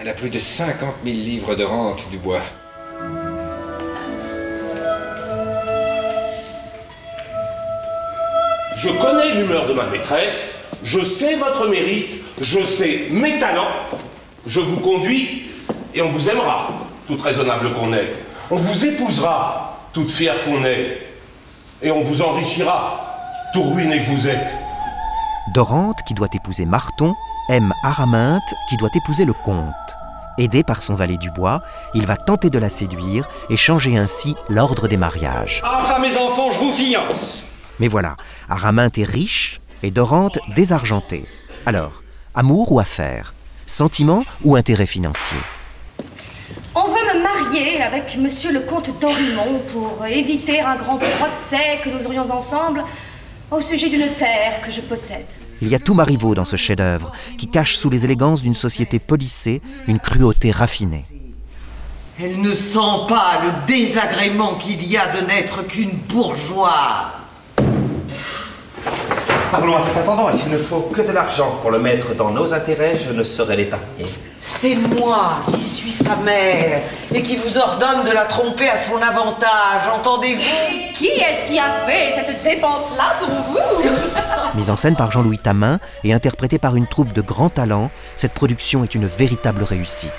Elle a plus de 50 000 livres de rente du bois. Je connais l'humeur de ma maîtresse, je sais votre mérite, je sais mes talents. Je vous conduis et on vous aimera, toute raisonnable qu'on est. On vous épousera, toute fière qu'on est. Et on vous enrichira, tout ruiné que vous êtes. Dorante, qui doit épouser Marton, aime Araminte, qui doit épouser le comte. Aidé par son valet du bois, il va tenter de la séduire et changer ainsi l'ordre des mariages. Enfin, mes enfants, je vous fiance. Mais voilà, Araminte est riche et Dorante désargentée. Alors, amour ou affaire Sentiment ou intérêt financier On veut me marier avec monsieur le comte d'Orimont pour éviter un grand procès que nous aurions ensemble au sujet d'une terre que je possède. Il y a tout Marivaux dans ce chef-d'œuvre, qui cache sous les élégances d'une société policée une cruauté raffinée. Elle ne sent pas le désagrément qu'il y a de n'être qu'une bourgeoise. Parlons à cet intendant, et s'il ne faut que de l'argent pour le mettre dans nos intérêts, je ne saurais l'épargner. C'est moi qui suis sa mère et qui vous ordonne de la tromper à son avantage, entendez-vous? Et qui est-ce qui a fait cette dépense-là pour vous? Mise en scène par Jean-Louis Tamin et interprétée par une troupe de grands talents, cette production est une véritable réussite.